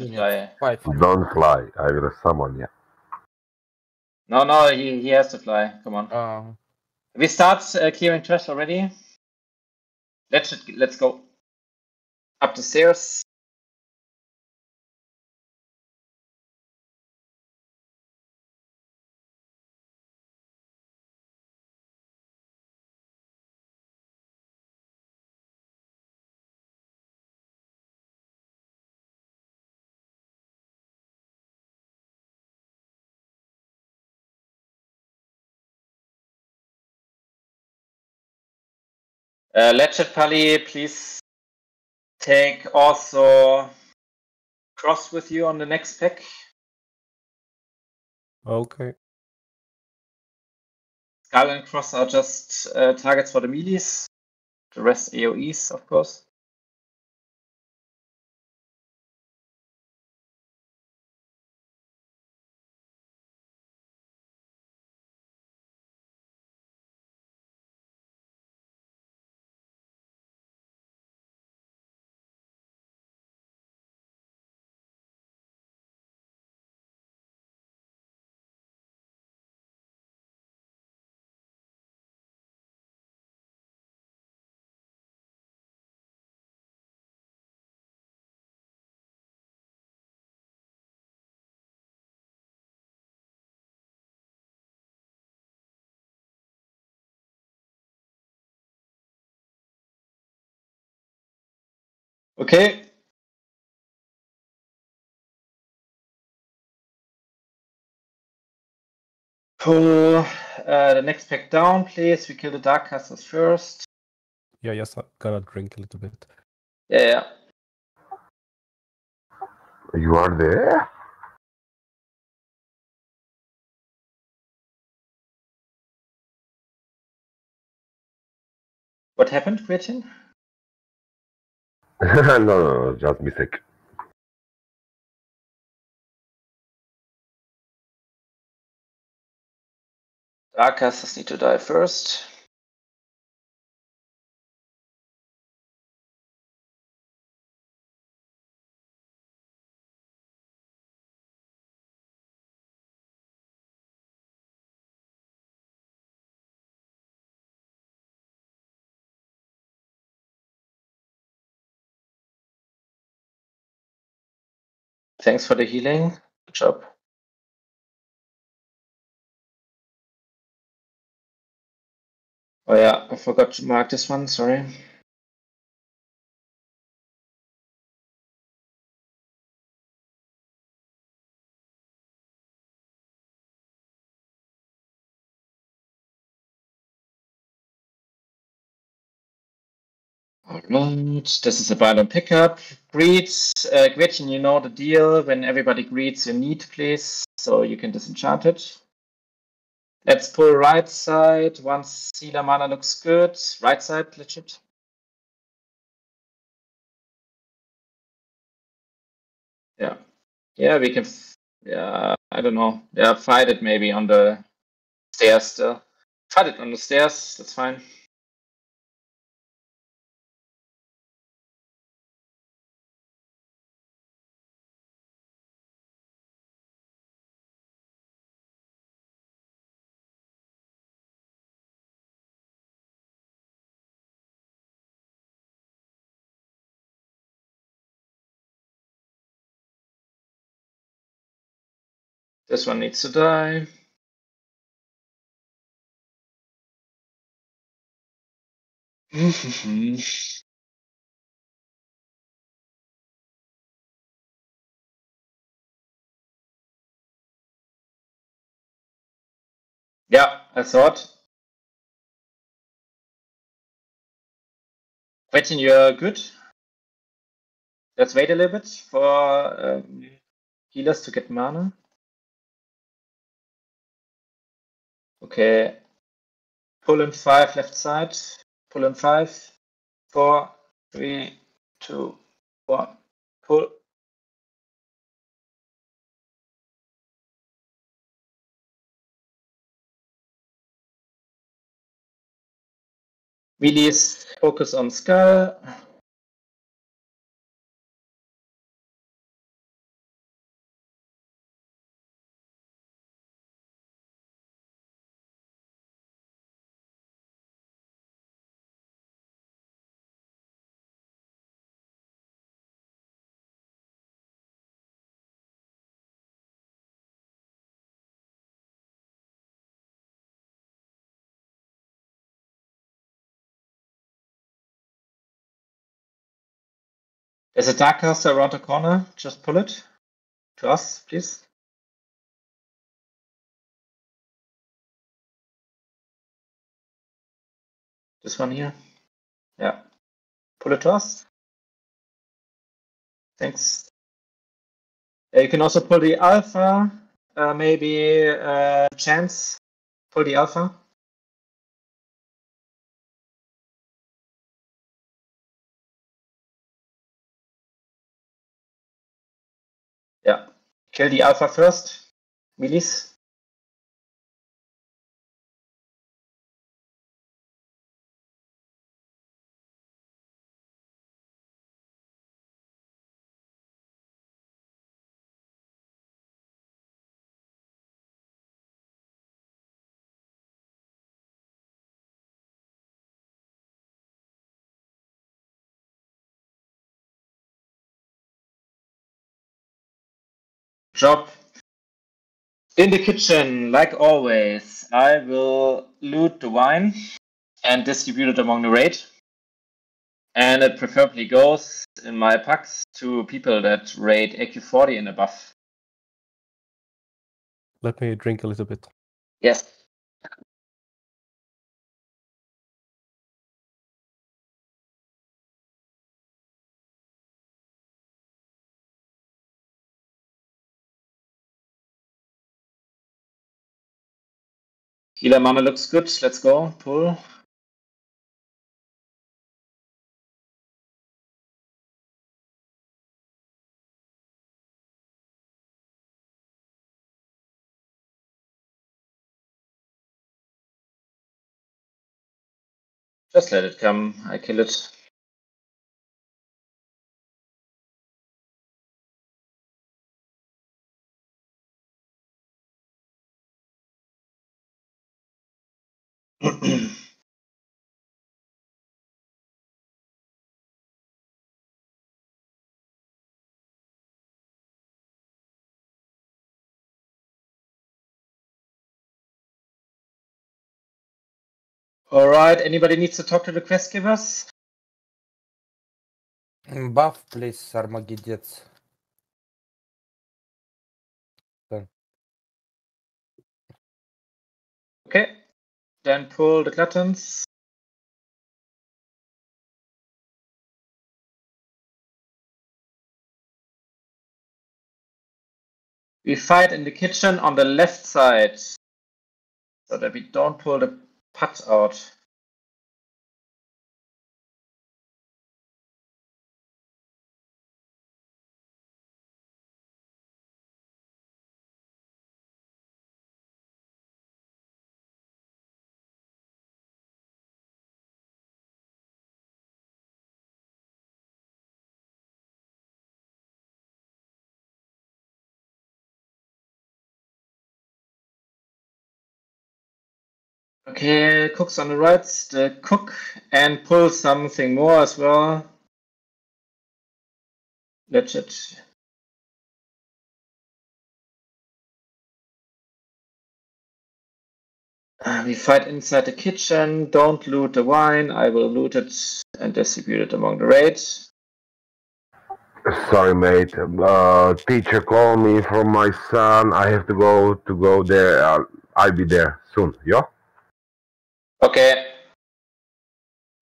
to Minutes. fly. Don't fly. I will summon you. No, no, he, he has to fly. Come on. Uh, We start uh, clearing trash already. Let's let's go up the stairs. Uh, Lechet Pali, please take also cross with you on the next pick. Okay. Skull and cross are just uh, targets for the melees. The rest AoEs, of course. Okay. Pull uh, the next pack down, please. We kill the Dark Casters first. Yeah, yes, I'm gonna drink a little bit. Yeah, yeah. You are there? What happened, Gretchen? no, no, no, just mistake. Dark Casters need to die first. Thanks for the healing. Good job. Oh yeah, I forgot to mark this one, sorry. Alright, this is a random pickup. Greets, uh, Gretchen, you know the deal. When everybody greets, you need, please, so you can disenchant it. Let's pull right side. Once Sealer mana looks good. Right side, legit. Yeah. Yeah, we can. Yeah, I don't know. Yeah, fight it maybe on the stairs still. Fight it on the stairs. That's fine. This one needs to die. yeah, I thought. Quentin, you're good. Let's wait a little bit for um, healers to get mana. Okay. Pull in five left side. Pull in five. Four, three, two, one. Pull. Release focus on skull. There's a dark caster around the corner. Just pull it to us, please. This one here. Yeah. Pull it to us. Thanks. Uh, you can also pull the alpha. Uh, maybe uh, chance. Pull the alpha. Kill the alpha first. Milis. Job. In the kitchen, like always, I will loot the wine and distribute it among the raid. And it preferably goes in my packs to people that rate AQ40 and above. Let me drink a little bit. Yes. Healer mana looks good. Let's go. Pull. Just let it come. I kill it. All right. Anybody needs to talk to the quest givers? Buff, please, Armageddon. Okay. Then pull the gluttons. We fight in the kitchen on the left side so that we don't pull the Putt-Out Okay, cook's on the right, the cook, and pull something more as well. Legit. Uh, we fight inside the kitchen. Don't loot the wine. I will loot it and distribute it among the raids. Sorry, mate. Uh, teacher called me from my son. I have to go to go there. I'll, I'll be there soon. Yeah. Okay.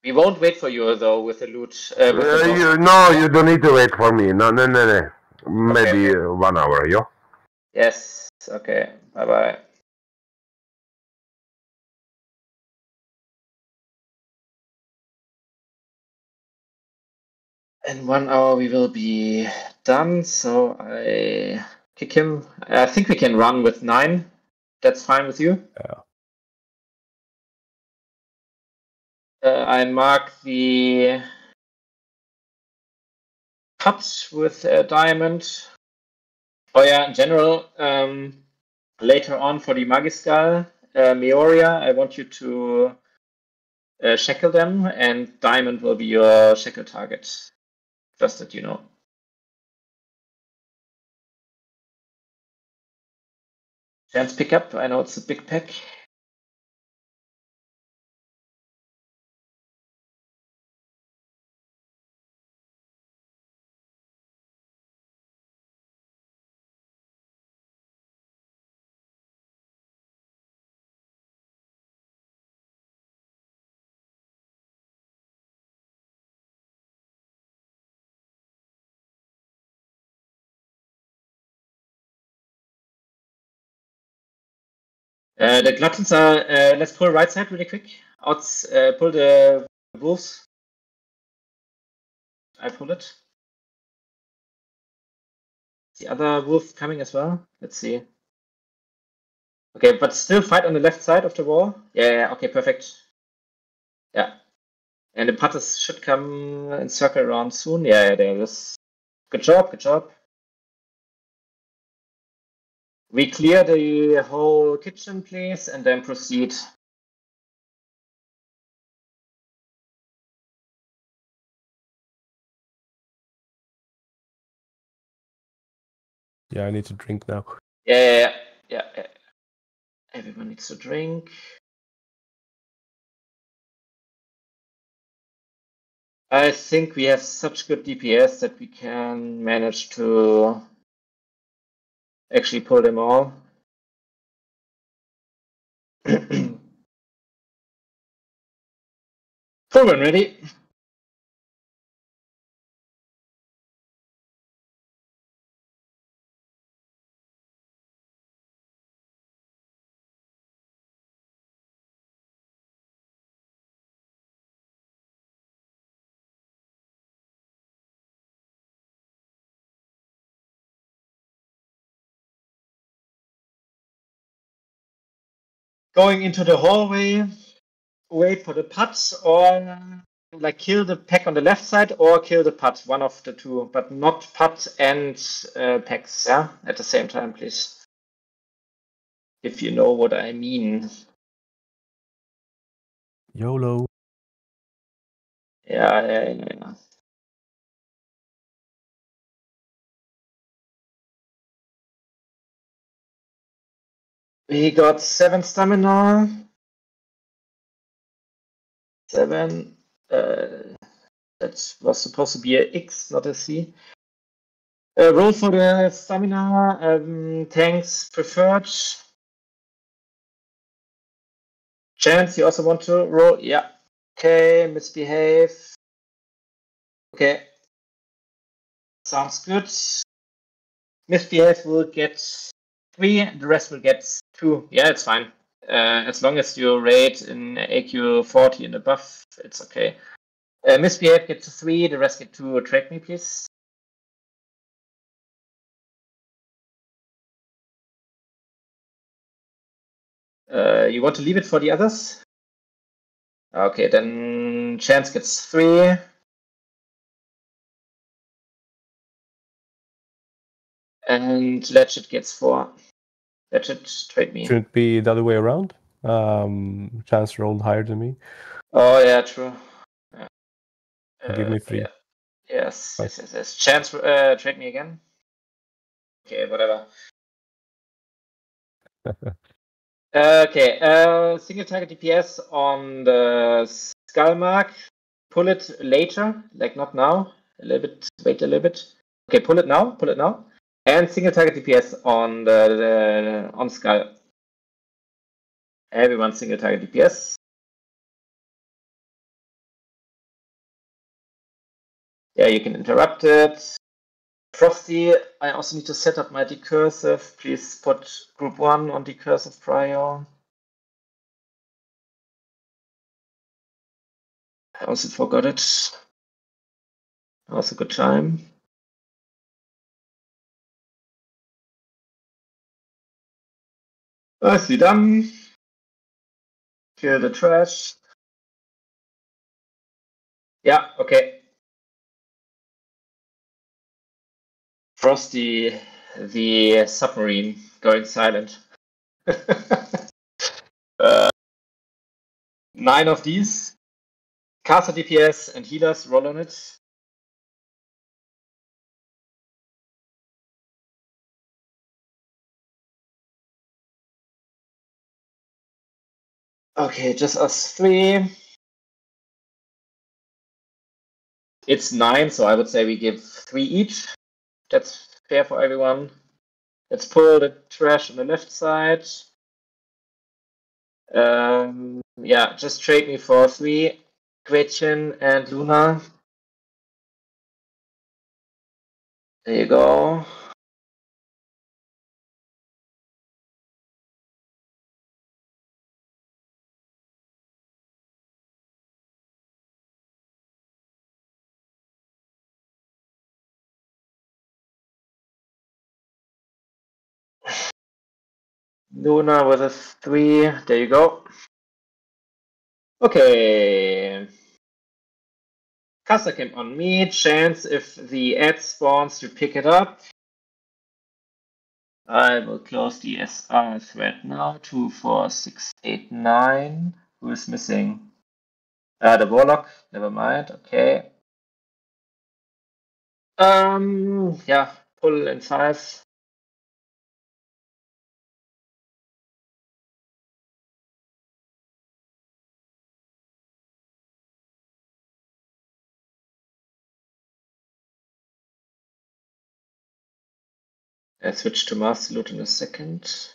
We won't wait for you though with the loot. Uh, with Uh, boss. you, no, you don't need to wait for me. No, no, no, no. Maybe uh, one hour. Yeah. Yes. Okay. Bye bye. In one hour we will be done. So I kick him. I think we can run with nine. That's fine with you. Yeah. Uh, I mark the cut with a diamond. Oh yeah, in general, um, later on for the Magiskal, uh, Meoria, I want you to uh, shackle them, and diamond will be your shackle target. Just that you know. Chance pickup. I know it's a big pack. The gluttons are. Uh, let's pull right side really quick. Outs. Uh, pull the wolves. I pull it. The other wolf coming as well. Let's see. Okay, but still fight on the left side of the wall. Yeah, yeah, okay, perfect. Yeah. And the putters should come and circle around soon. Yeah, yeah, there is. Good job, good job. We clear the whole kitchen, please, and then proceed. Yeah, I need to drink now. Yeah, yeah, yeah, yeah. Everyone needs to drink. I think we have such good DPS that we can manage to actually pull them all. Fullman ready? Going into the hallway, wait for the putt or like kill the pack on the left side or kill the putt, one of the two, but not putt and uh, packs, yeah, at the same time, please. If you know what I mean. YOLO. Yeah, yeah, yeah, We got seven stamina. Seven. Uh, that was supposed to be a X, not a C. Uh, roll for the stamina. Um, tanks preferred. Chance, you also want to roll? Yeah. Okay, misbehave. Okay. Sounds good. Misbehave will get three, and the rest will get two. Yeah, it's fine. Uh, as long as you rate in AQ 40 and above, it's okay. Uh, misbehave gets three, the rest get two. Track me, please. Uh, you want to leave it for the others? Okay, then Chance gets three. And Legend gets four. Legend, trade me. Shouldn't be the other way around. Um, chance rolled higher than me. Oh, yeah, true. Yeah. Give me Uh, three. yeah. Yes, Right. yes, yes, yes. Chance, uh, trade me again. Okay, whatever. okay, uh, single target DPS on the skull mark. Pull it later, like not now. A little bit, wait a little bit. Okay, pull it now, pull it now. And single target DPS on the, the on skull. Everyone single target DPS. Yeah, you can interrupt it. Frosty, I also need to set up my decursive. Please put group one on decursive prior. I also forgot it. Also good time. Nicely done. Kill the trash. Yeah, okay. Frosty, the submarine, going silent. uh, nine of these. Caster DPS and healers roll on it. Okay, just us three. It's nine, so I would say we give three each. That's fair for everyone. Let's pull the trash on the left side. Um, yeah, just trade me for three. Gretchen and Luna. There you go. Luna with a three. There you go. Okay. Came on me. Chance if the ad spawns to pick it up. I will close the SR thread now. Two, four, six, eight, nine. Who is missing? Ah, the Warlock. Never mind. Okay. Um. Yeah. Pull in five. I switch to Master Loot in a second.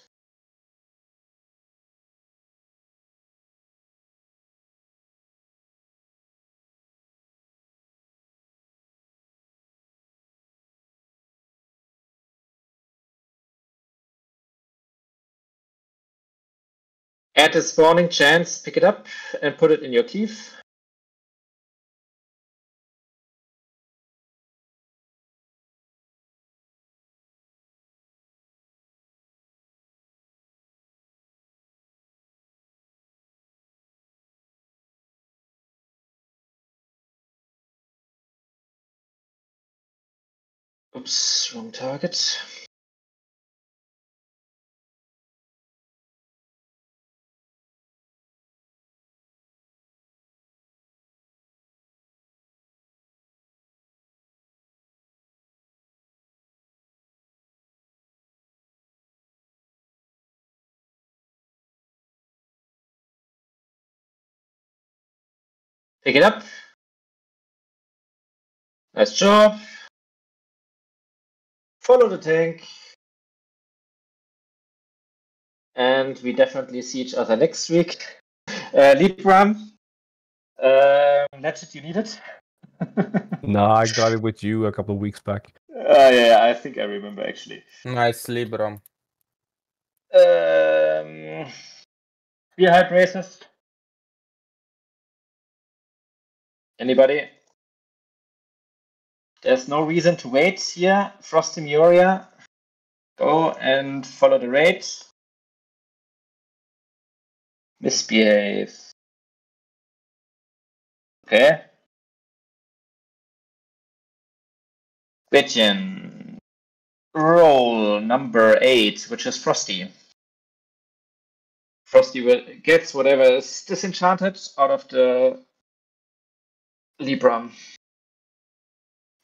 Add a spawning chance, pick it up and put it in your cleave. Oops, wrong target. Pick it up. Nice job. Follow the tank. And we definitely see each other next week. Uh, Libram, uh, Legend, you need it? No, I got it with you a couple of weeks back. Uh, yeah, I think I remember actually. Nice Libram. Um, we hype racist. Anybody? There's no reason to wait here. Frosty Mioria, go and follow the raid. Misbehave. Okay. Gretchen. Roll number eight, which is Frosty. Frosty gets whatever is disenchanted out of the Libram,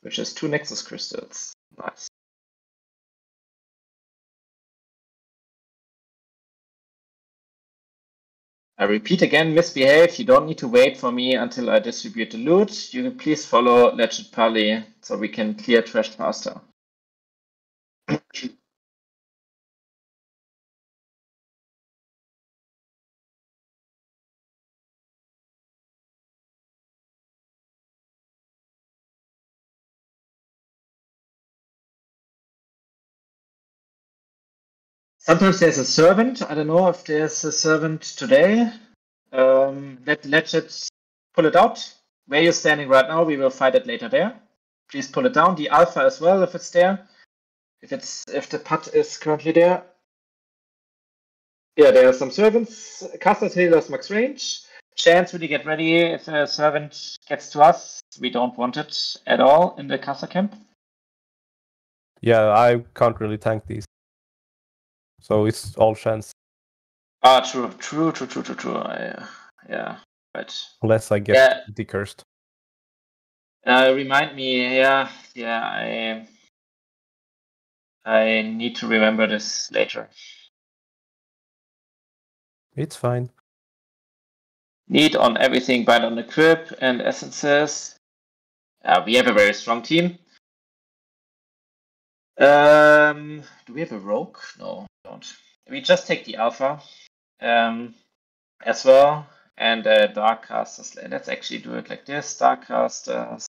which is two Nexus crystals. Nice. I repeat again, misbehave. You don't need to wait for me until I distribute the loot. You can please follow Legend Pally so we can clear trash faster. Sometimes there's a servant. I don't know if there's a servant today. Um, let Legend pull it out. Where you're standing right now, we will fight it later there. Please pull it down. The alpha as well, if it's there. If it's if the putt is currently there. Yeah, there are some servants. Casters, healers, max range. Chance really get ready. If a servant gets to us, we don't want it at all in the caster camp. Yeah, I can't really tank these. So it's all chance, Ah, true, true, true, true, true, true. I, uh, yeah, right. unless I get Yeah. decursed. Uh, remind me, yeah, yeah, I, I need to remember this later. It's fine. Need on everything, bind on the crib and essences. Uh, we have a very strong team. Um, do we have a rogue? No, we. We just take the alpha um, as well, and uh, Darkcasters. Let's actually do it like this: Darkcasters,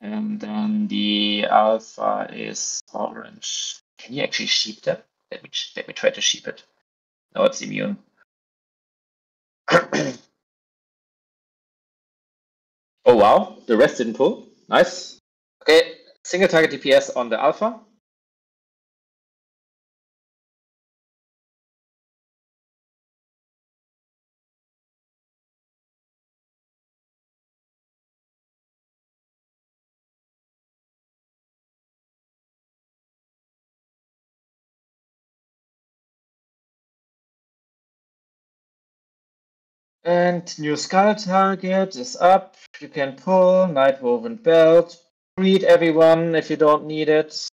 and then the alpha is orange. Can you actually sheep that? Let me let me try to sheep it. No, it's immune. oh wow, the rest didn't pull. Nice. Okay, single target DPS on the alpha. And new skull target is up. You can pull Night Woven Belt. Read everyone if you don't need it.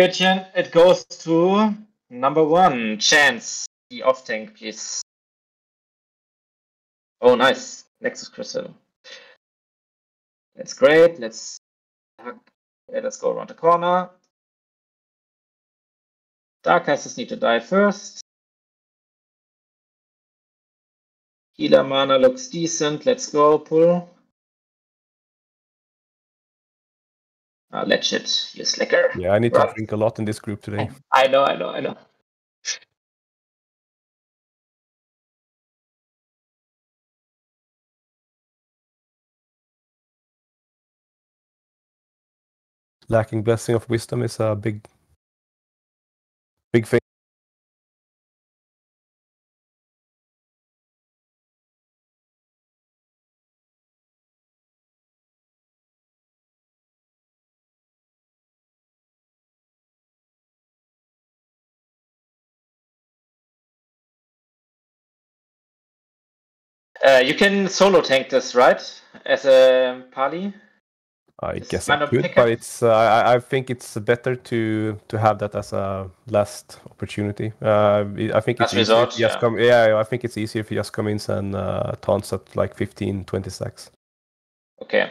It goes to number one, Chance, the off tank, please. Oh, nice. Nexus Crystal. That's great. Let's yeah, let's go around the corner. Darkcasters need to die first. Healer mana looks decent. Let's go, pull. Uh, let's it, you slicker. Yeah, I need to drink a lot in this group today. I know, I know, I know. Lacking blessing of wisdom is a big, big thing. Uh, you can solo tank this, right? As a party? I It's guess I could, but it's. Uh, I, I think it's better to to have that as a last opportunity. Uh, I- think it's Last easier resort, if you just yeah. come. Yeah, I think it's easier if you just come in and uh, taunts at like 15, 20 stacks. Okay.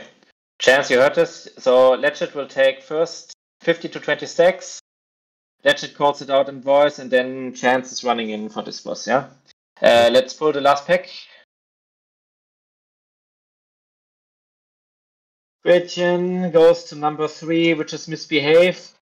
Chance, you heard this. So Ledget will take first 50 to 20 stacks. Ledget calls it out in voice, and then Chance is running in for this boss, yeah? Uh, let's pull the last pack. Gretchen goes to number three, which is Misbehave.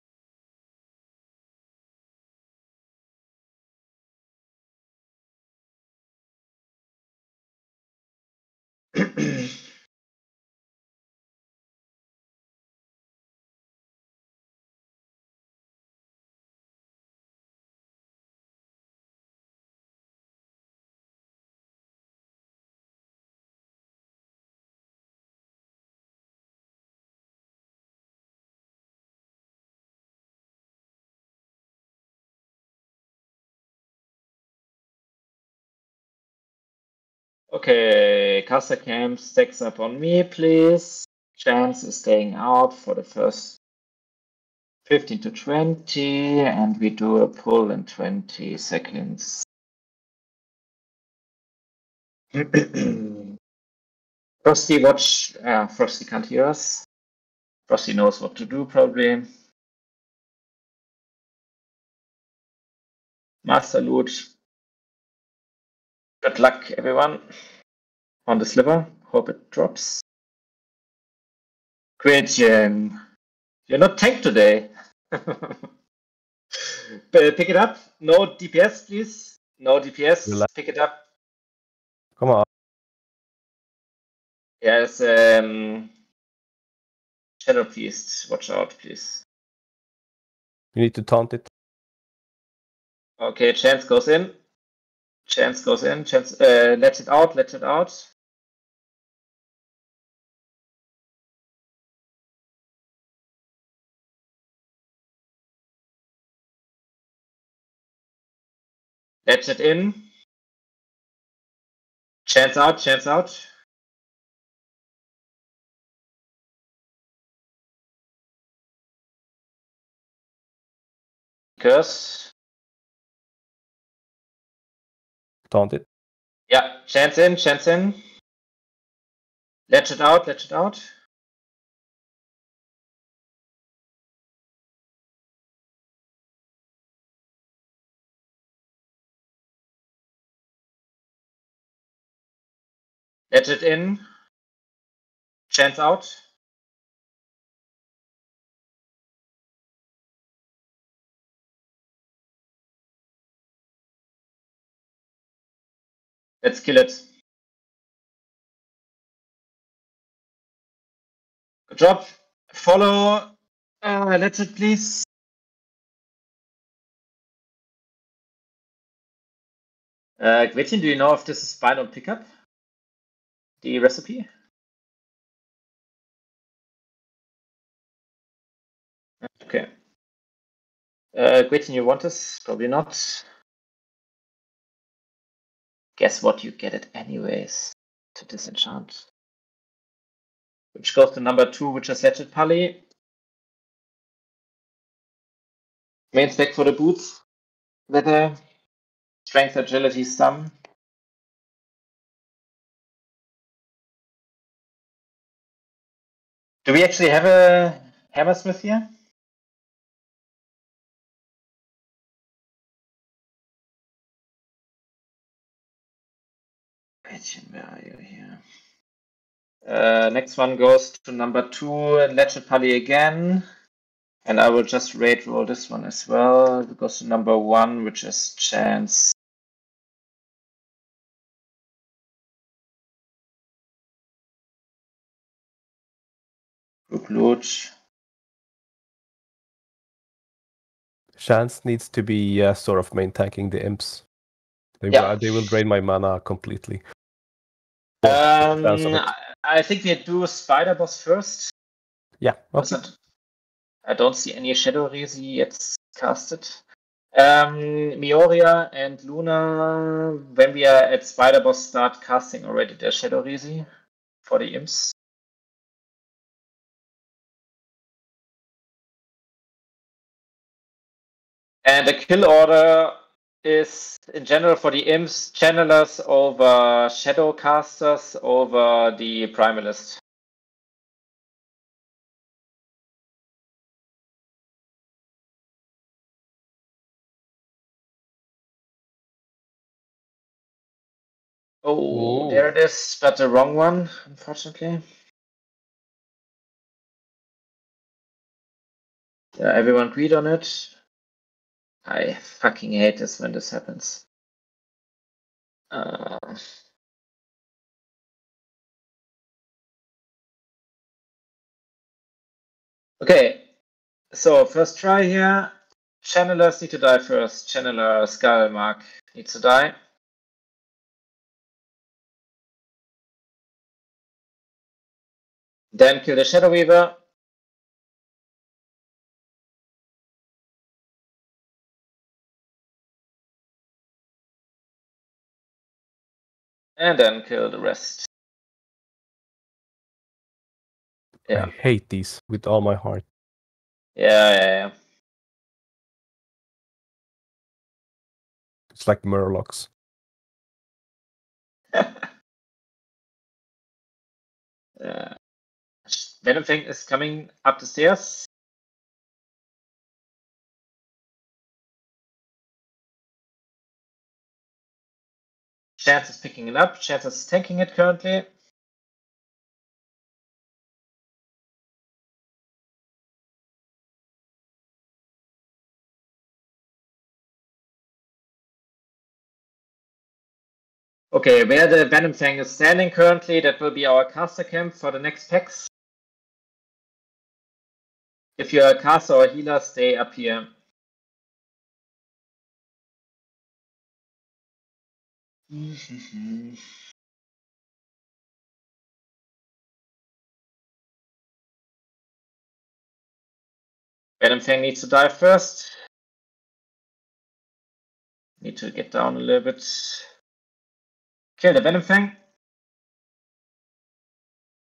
Okay, Caster camp stacks up on me, please. Chance is staying out for the first 15 to 20, and we do a pull in 20 seconds. Frosty, watch. Uh, Frosty can't hear us. Frosty knows what to do, probably. Master loot. Good luck, everyone. On the sliver. Hope it drops. Great, Jen. You're not tanked today. Pick it up. No DPS, please. No DPS. Pick it up. Come on. Yes, um, Shadow Priest. Watch out, please. You need to taunt it. Okay, Chance goes in. Chance goes in. Chance, uh, let it out. Let it out. Let it in. Chance out. Chance out. Curse. Taunt it. Yeah, chance in, chance in. Let it out, let it out. Let it in. Chance out. Let's kill it. Good job. Follow uh, Legend, please. Uh, Gretchen, do you know if this is bind or pickup? The recipe? Okay. Uh, Gretchen, you want this? Probably not. Guess what? You get it anyways to disenchant. Which goes to number two, which is Hatchet Pally. Main spec for the boots. Weather, strength, agility, stum. Do we actually have a hammersmith here? Gretchen, where are you here? Uh, next one goes to number two, Ledger Pally again. And I will just rate roll this one as well. It goes to number one, which is Chance. Group loot. Chance needs to be uh, sort of main tanking the imps. They, Yeah. will, they will drain my mana completely. Um, Chance of it. I- I think we do Spider Boss first. Yeah. Okay. I don't see any Shadow Resi yet casted. Um, Mioria and Luna, when we are at Spider Boss, start casting already the Shadow Resi for the imps. And the kill order is in general for the imps, channelers over shadow casters over the primalist. Oh, Ooh. there it is, but the wrong one, unfortunately. Yeah, everyone agreed on it. I fucking hate this when this happens. Uh, okay, so first try here. Channelers need to die first. Channeler Skull Mark needs to die. Then kill the Shadow Weaver. And then kill the rest. Yeah. I hate these with all my heart. Yeah, yeah, yeah. It's like Murlocs. yeah. Venom Fang is coming up the stairs. Chance is picking it up. Chance is tanking it currently. Okay, where the Venom Fang is standing currently, that will be our caster camp for the next packs. If you're a caster or healer, stay up here. Venom Fang needs to die first. Need to get down a little bit. Kill the Venom Fang.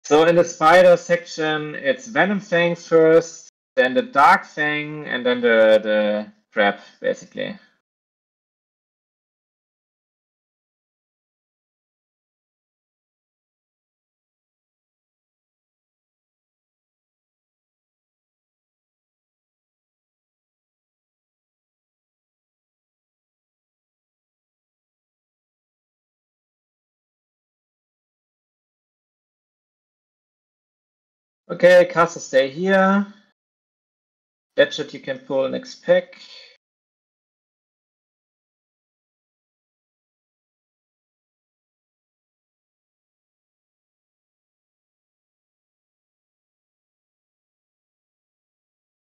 So in the spider section, it's Venom Fang first, then the Dark Fang, and then the, the crab, basically. Okay, caster stay here. Gadget you can pull next pack.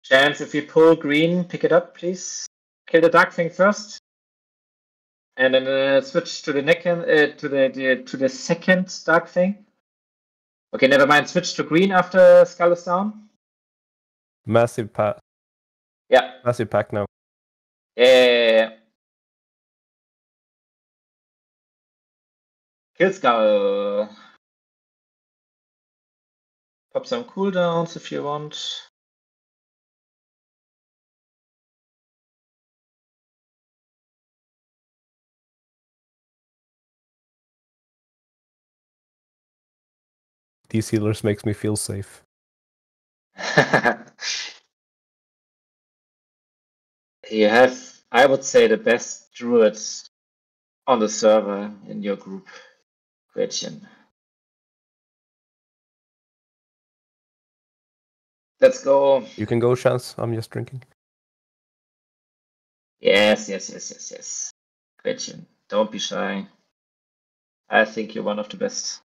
Chance, if you pull green, pick it up, please. Kill the dark thing first. And then uh, switch to the second uh, to the, the to the second dark thing. Okay, never mind. Switch to green after skull is down. Massive pack. Yeah. Massive pack now. Yeah. yeah, yeah. Kill skull. Pop some cooldowns if you want. These healers makes me feel safe. you have, I would say, the best druids on the server in your group, Gretchen. Let's go. You can go, Chance. I'm just drinking. Yes, yes, yes, yes, yes. Gretchen, don't be shy. I think you're one of the best.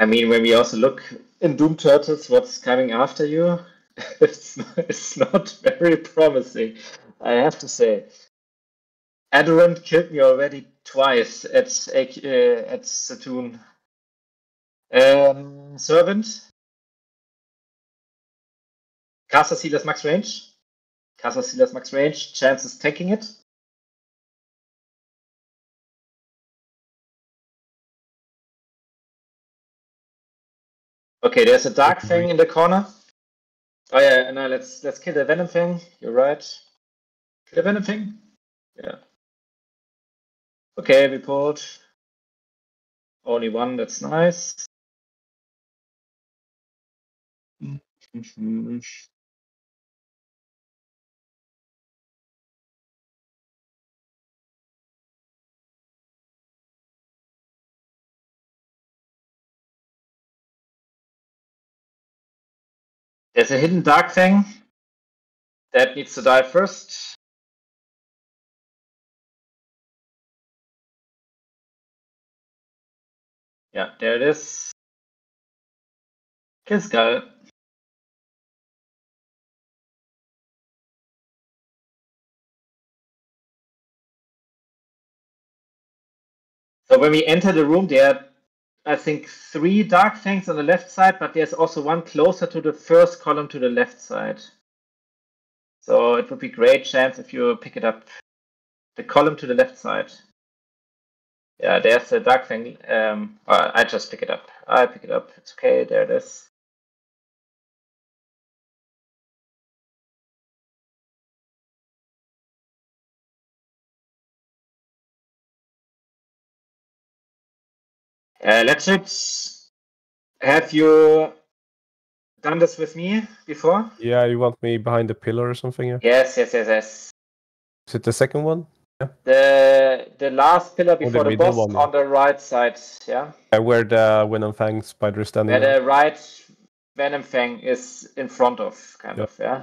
I mean, when we also look in Doom Turtles, what's coming after you, it's, it's not very promising, I have to say. Adorant killed me already twice at uh, at Satoon. Um, Servant. Caster Sealer's max range. Caster Sealer's max range. Chances taking it. Okay, there's a dark thing in the corner. Oh yeah, no, let's let's kill the venom thing. You're right. Kill the venom thing. Yeah. Okay, we pulled only one. That's nice. Mm-hmm. There's a hidden dark thing that needs to die first. Yeah, there it is. Kill Skull. So when we enter the room, there are, I think, three dark things on the left side, but there's also one closer to the first column to the left side. So it would be great chance if you pick it up. The column to the left side. Yeah, there's a dark thing. Um, I just pick it up. I pick it up. It's okay. There it is. Uh, Legit, have you done this with me before? Yeah, you want me behind the pillar or something? Yeah. Yes, yes, yes, yes. Is it the second one? The the last pillar before the, middle boss one, yeah. on the right side, yeah. Uh, where the Venom Fang spider is standing. Where on. the right Venom Fang is in front of, kind Yeah. of, yeah.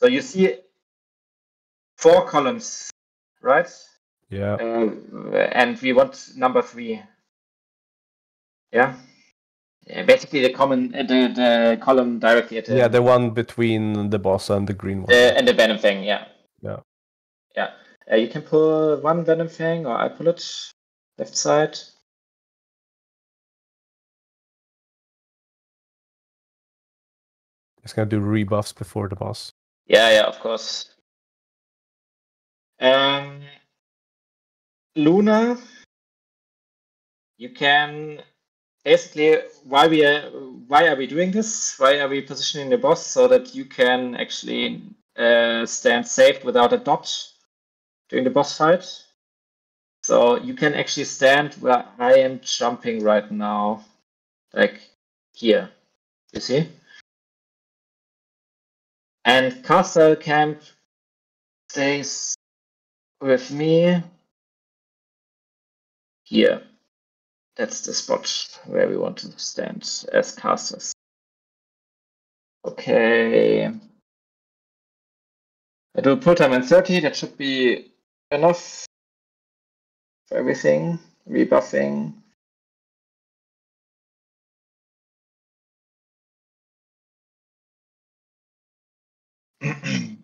So you see four columns, right? Yeah. Uh, and we want number three. Yeah. Yeah, basically the common uh, the the column directly at the Yeah, the one between the boss and the green one. the and the venom fang. Yeah. Yeah. Yeah. Uh, you can pull one venom thing, or I pull it left side. It's gonna do rebuffs before the boss. Yeah, yeah, of course. Um, Luna, you can basically why we are why are we doing this? Why are we positioning the boss so that you can actually uh, stand safe without a dodge during the boss fight? So you can actually stand where I am jumping right now, like here. You see? And Caster camp stays with me here. That's the spot where we want to stand as casters. Okay. I do pull time in 30, that should be enough for everything. rebuffing.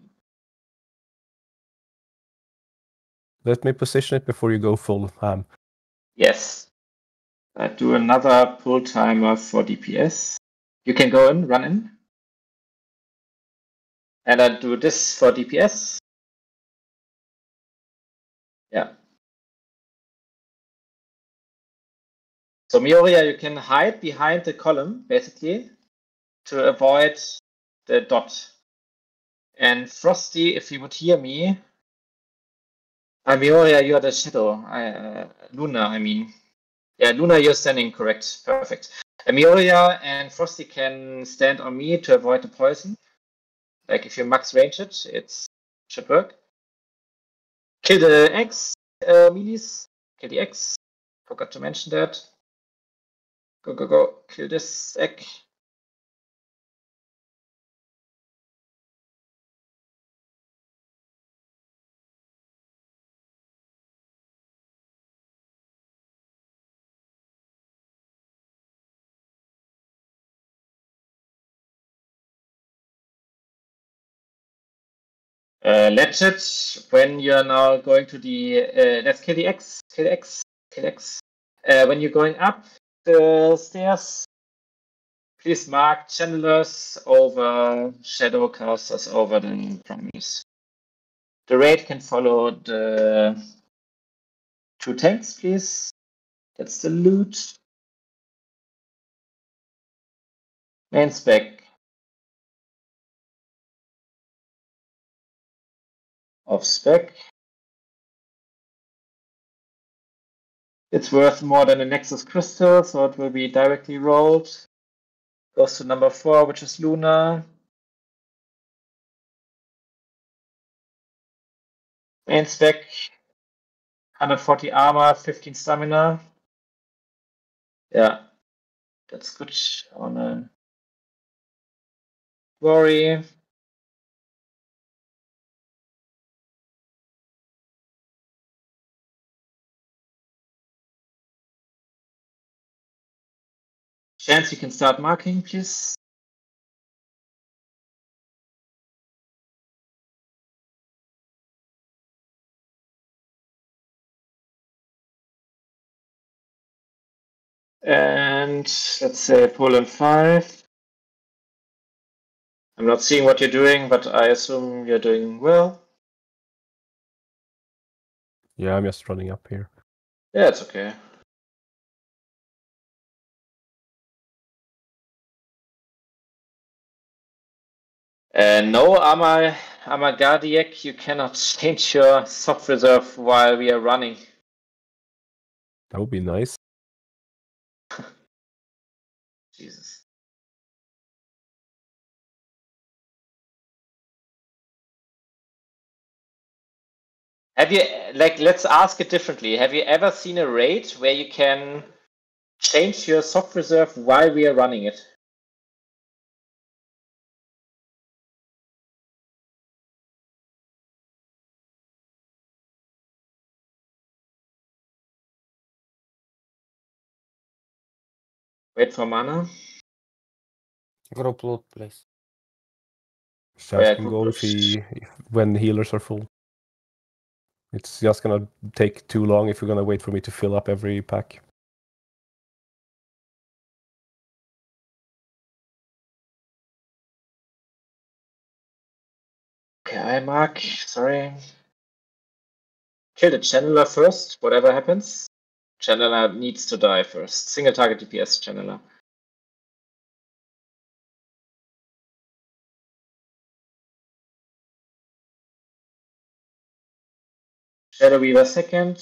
Let me position it before you go full ham. Yes. I do another pull timer for DPS. You can go in, run in. And I do this for DPS. Yeah. So Mioria, you can hide behind the column, basically, to avoid the dot. And Frosty, if you would hear me, uh, Mioria, you are the shadow. Uh, Luna, I mean. Yeah, Luna, you're standing correct. Perfect. Mioria and Frosty can stand on me to avoid the poison. Like if you max range it, it should work. Kill the X, uh, melees. Kill the X. Forgot to mention that. Go, go, go. Kill this egg. Uh, legit, when you're now going to the, uh, let's kill the X, kill the X, kill the X. Uh, when you're going up the stairs, please mark channelers over shadow casters over the promise. The raid can follow the two tanks, please. That's the loot. Main spec. Of spec. It's worth more than a Nexus Crystal, so it will be directly rolled. Goes to number four, which is Luna. Main spec, 140 armor, 15 stamina. Yeah, that's good on a worry. Chance, you can start marking, please. And let's say Poland 5. I'm not seeing what you're doing, but I assume you're doing well. Yeah, I'm just running up here. Yeah, it's okay. Uh, no, Amar, Amagadiek, you cannot change your soft reserve while we are running. That would be nice. Jesus. Have you, like, let's ask it differently. Have you ever seen a raid where you can change your soft reserve while we are running it? Wait for mana. Group loot, please. Chaz Yeah, can group go if looks- he if, when the healers are full. It's just gonna take too long if you're gonna wait for me to fill up every pack. Okay, I mark. Sorry. Kill the channeler first, whatever happens. Channeler needs to die first. Single target DPS channeler. Shadow Weaver second.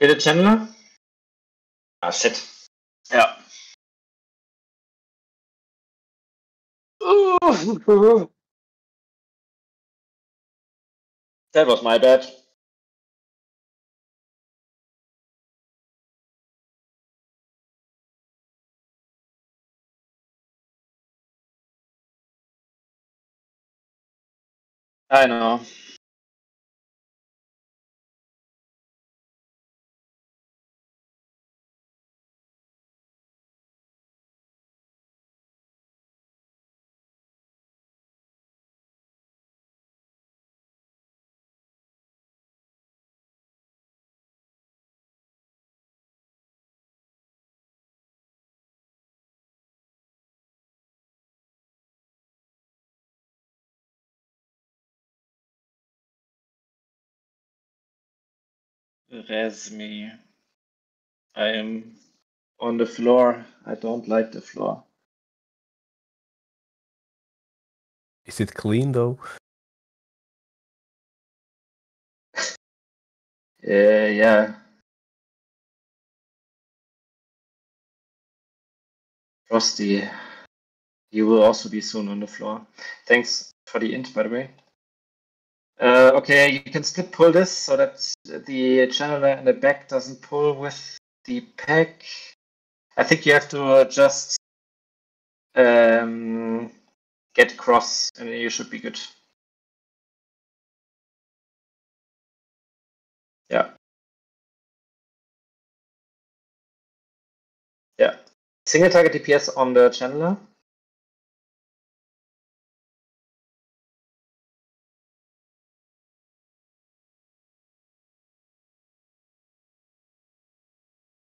Kill the channeler. Ah, shit. Yeah. Ooh. That was my bad. I know. Resme. I am on the floor. I don't like the floor. Is it clean though? Uh, yeah. Frosty, you will also be soon on the floor. Thanks for the int, by the way. Uh, okay, you can split pull this so that the channeler in the back doesn't pull with the pack. I think you have to just um, get cross and you should be good. Yeah. Yeah. Single target DPS on the channeler.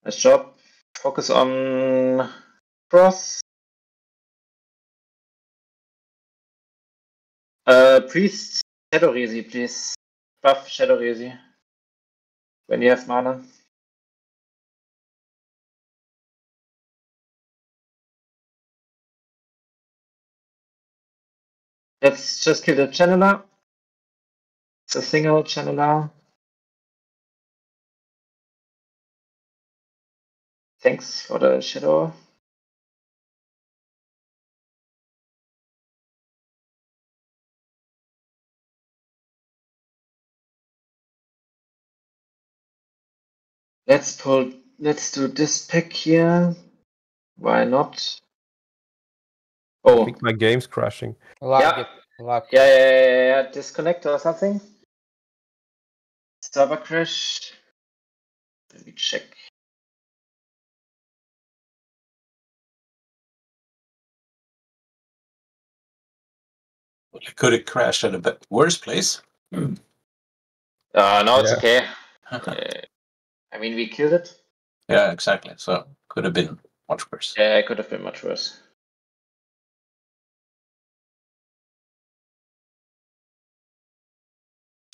Nice job. Focus on cross. Uh, priest Shadow Rezi, please. Buff Shadow Rezi. When you have mana. Let's just kill the channeler. It's a single channeler. Thanks for the shadow. Let's pull, let's do this pack here. Why not? Oh. I think my game's crashing. Lag Yeah. it. Lag. yeah, yeah, yeah, yeah, yeah. disconnect or something. Server crash. Let me check. It could have crashed at a bit worse place. Uh, no, it's Yeah. okay. Uh, I mean, we killed it. yeah, exactly. So could have been much worse. Yeah, it could have been much worse.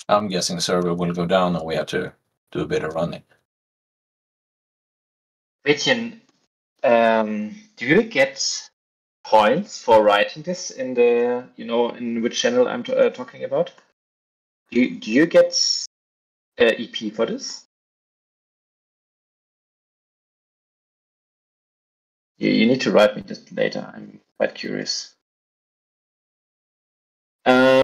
I'm guessing the server will go down and we have to do a bit of running. Etienne, um, do you get points for writing this in the, you know, in which channel I'm uh, talking about? Do you, do you get uh, EP for this? You, you need to write me this later. I'm quite curious. Um,